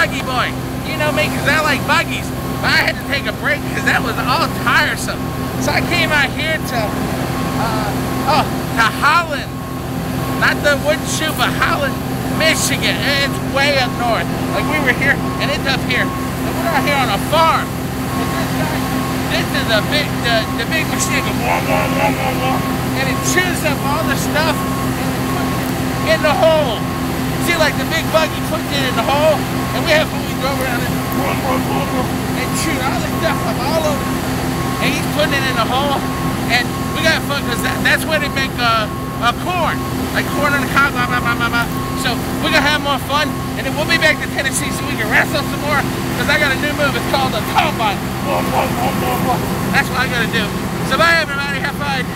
buggy boy. You know me, because I like buggies. But I had to take a break because that was all tiresome. So I came out here to, uh, oh, to Holland. Not the wooden shoe, but Holland, Michigan. And it's way up north. Like we were here, and it's up here. And we're out here on a farm. This is a big, the, the big machine goes, wah, wah, wah, wah, wah, and it chews up all the stuff in the hole. See, like the big buggy puts it in the hole, we when we go around wah, and chew all the stuff up all over. And he's putting it in the hole, and we got fun because that, that's where they make uh, uh, corn, like corn on the cob, blah, blah, blah, blah, blah. So we're gonna have more fun, and then we'll be back to Tennessee so we can wrestle some more. Because I got a new move. It's called the combine. That's what I gotta do. So bye, everybody. Have fun.